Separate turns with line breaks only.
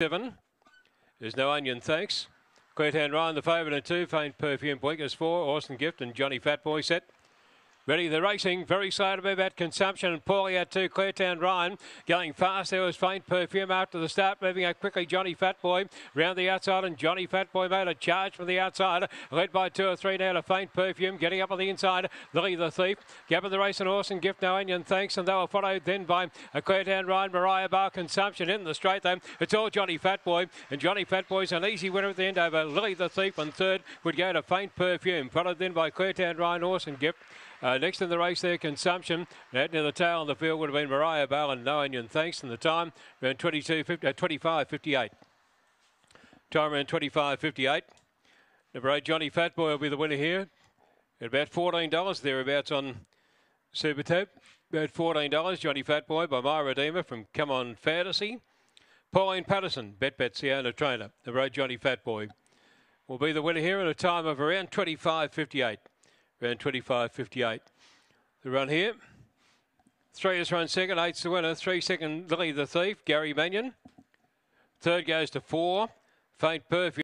seven. There's no onion, thanks. Quintan Ryan, the favourite and two. Faint Perfume, Blinkers four. Austin Gift and Johnny Fatboy set. Ready, the racing, very slow to move at consumption. And Paulie out two, Cleartown Ryan. Going fast, there was faint perfume after the start. Moving out quickly, Johnny Fatboy round the outside. And Johnny Fatboy made a charge from the outside. Led by two or three now to faint perfume. Getting up on the inside, Lily the Thief. Gabbing the race and horse gift no onion, thanks. And they were followed then by a Cleartown Ryan, Mariah Bar Consumption in the straight though. It's all Johnny Fatboy. And Johnny Fatboy's an easy winner at the end over Lily the Thief. And third would go to faint perfume. Followed then by Cleartown Ryan, horse gift. Uh, next in the race there, Consumption. Out near the tail on the field would have been Mariah Bell and No Onion Thanks. And the time around 22, 50, uh, 25, 58. Time around 25, 58. Number eight, Johnny Fatboy will be the winner here. At about $14 thereabouts on SuperTAB. About $14, Johnny Fatboy by My Redeemer from Come On Fantasy. Pauline Patterson, Bet Bet's the owner trainer. The road Johnny Fatboy will be the winner here at a time of around 25.58 around 25.58. The run here. Three is run second, eight's the winner. Three second, Lily the Thief, Gary Mannion. Third goes to four, Faint Perfume.